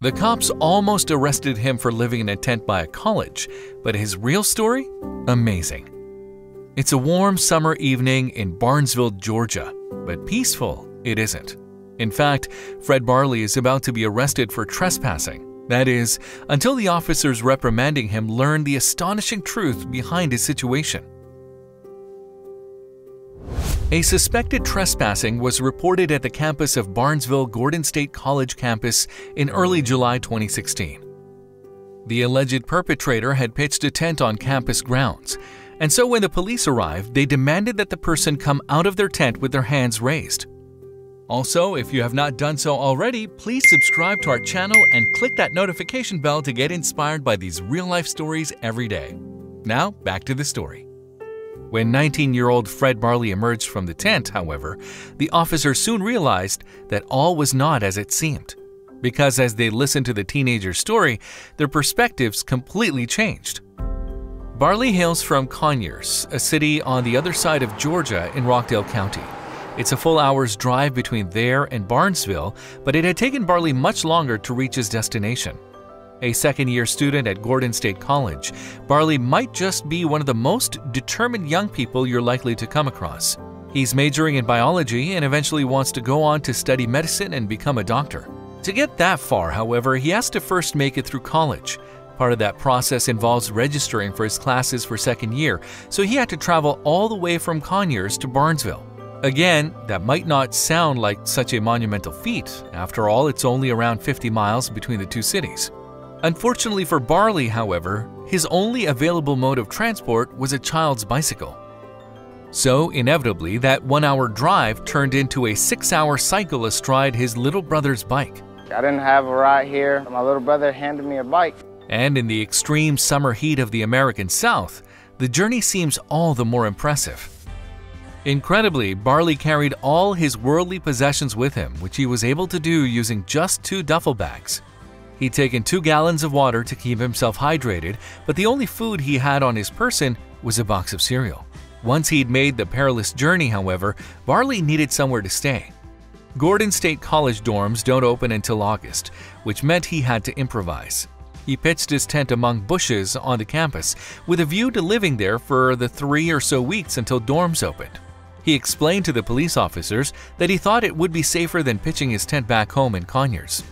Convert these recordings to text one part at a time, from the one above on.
The cops almost arrested him for living in a tent by a college, but his real story? Amazing. It's a warm summer evening in Barnesville, Georgia, but peaceful it isn't. In fact, Fred Barley is about to be arrested for trespassing. That is, until the officers reprimanding him learn the astonishing truth behind his situation. A suspected trespassing was reported at the campus of Barnesville Gordon State College campus in early July 2016. The alleged perpetrator had pitched a tent on campus grounds, and so when the police arrived, they demanded that the person come out of their tent with their hands raised. Also, if you have not done so already, please subscribe to our channel and click that notification bell to get inspired by these real life stories every day. Now, back to the story. When 19 year old Fred Barley emerged from the tent, however, the officer soon realized that all was not as it seemed. Because as they listened to the teenager's story, their perspectives completely changed. Barley hails from Conyers, a city on the other side of Georgia in Rockdale County. It's a full hour's drive between there and Barnesville, but it had taken Barley much longer to reach his destination. A second year student at Gordon State College, Barley might just be one of the most determined young people you're likely to come across. He's majoring in biology and eventually wants to go on to study medicine and become a doctor. To get that far, however, he has to first make it through college. Part of that process involves registering for his classes for second year, so he had to travel all the way from Conyers to Barnesville. Again, that might not sound like such a monumental feat. After all, it's only around 50 miles between the two cities. Unfortunately for Barley, however, his only available mode of transport was a child's bicycle. So, inevitably, that one hour drive turned into a six hour cycle astride his little brother's bike. I didn't have a ride here. My little brother handed me a bike. And in the extreme summer heat of the American South, the journey seems all the more impressive. Incredibly, Barley carried all his worldly possessions with him, which he was able to do using just two duffel bags. He'd taken two gallons of water to keep himself hydrated, but the only food he had on his person was a box of cereal. Once he'd made the perilous journey, however, Barley needed somewhere to stay. Gordon State College dorms don't open until August, which meant he had to improvise. He pitched his tent among bushes on the campus with a view to living there for the three or so weeks until dorms opened. He explained to the police officers that he thought it would be safer than pitching his tent back home in Conyers.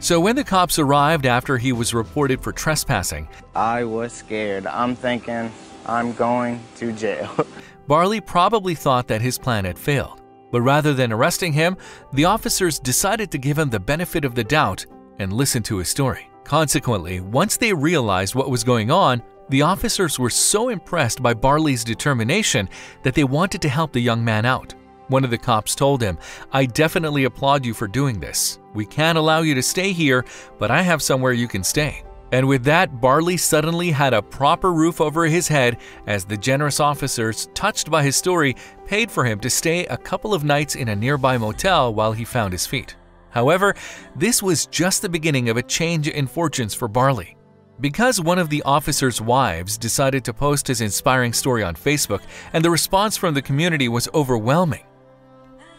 So when the cops arrived after he was reported for trespassing, I was scared. I'm thinking I'm going to jail. Barley probably thought that his plan had failed. But rather than arresting him, the officers decided to give him the benefit of the doubt and listen to his story. Consequently, once they realized what was going on, the officers were so impressed by Barley's determination that they wanted to help the young man out. One of the cops told him, I definitely applaud you for doing this. We can't allow you to stay here, but I have somewhere you can stay. And with that, Barley suddenly had a proper roof over his head as the generous officers, touched by his story, paid for him to stay a couple of nights in a nearby motel while he found his feet. However, this was just the beginning of a change in fortunes for Barley. Because one of the officers' wives decided to post his inspiring story on Facebook and the response from the community was overwhelming,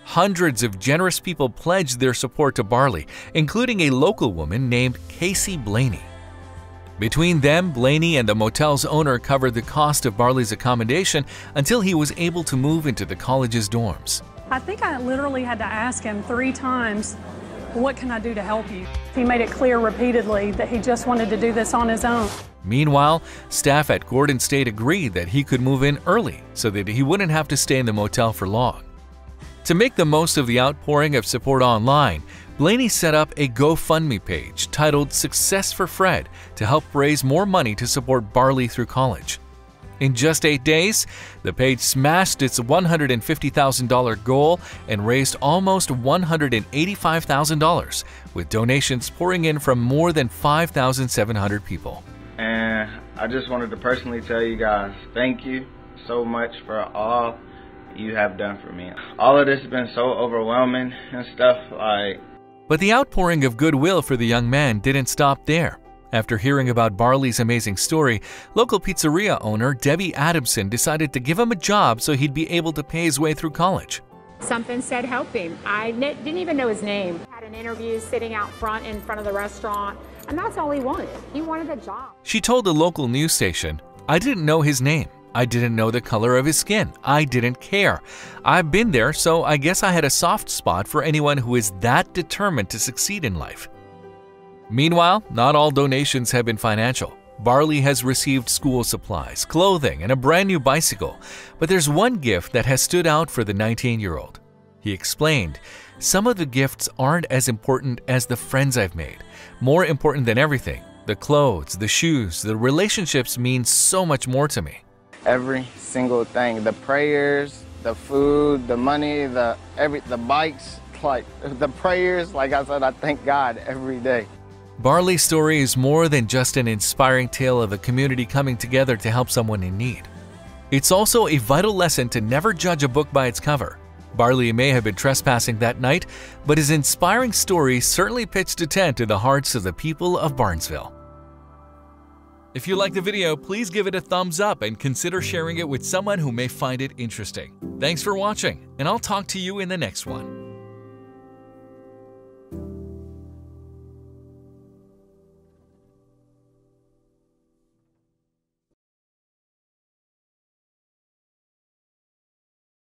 Hundreds of generous people pledged their support to Barley, including a local woman named Casey Blaney. Between them, Blaney and the motel's owner covered the cost of Barley's accommodation until he was able to move into the college's dorms. I think I literally had to ask him three times, What can I do to help you? He made it clear repeatedly that he just wanted to do this on his own. Meanwhile, staff at Gordon State agreed that he could move in early so that he wouldn't have to stay in the motel for long. To make the most of the outpouring of support online, Blaney set up a GoFundMe page titled Success for Fred to help raise more money to support Barley through college. In just eight days, the page smashed its $150,000 goal and raised almost $185,000, with donations pouring in from more than 5,700 people. And I just wanted to personally tell you guys thank you so much for all you have done for me. All of this has been so overwhelming and stuff like. But the outpouring of goodwill for the young man didn't stop there. After hearing about Barley's amazing story, local pizzeria owner Debbie Adamson decided to give him a job so he'd be able to pay his way through college. Something said help him. I didn't even know his name. Had an interview sitting out front in front of the restaurant, and that's all he wanted. He wanted a job. She told a local news station, I didn't know his name. I didn't know the color of his skin. I didn't care. I've been there, so I guess I had a soft spot for anyone who is that determined to succeed in life. Meanwhile, not all donations have been financial. Barley has received school supplies, clothing, and a brand new bicycle, but there's one gift that has stood out for the 19 year old. He explained, Some of the gifts aren't as important as the friends I've made. More important than everything, the clothes, the shoes, the relationships mean so much more to me. Every single thing, the prayers, the food, the money, the every the bikes, like the prayers, like I said, I thank God every day. Barley's story is more than just an inspiring tale of a community coming together to help someone in need. It's also a vital lesson to never judge a book by its cover. Barley may have been trespassing that night, but his inspiring story certainly pitched a tent in the hearts of the people of Barnesville. If you liked the video, please give it a thumbs up and consider sharing it with someone who may find it interesting. Thanks for watching, and I'll talk to you in the next one.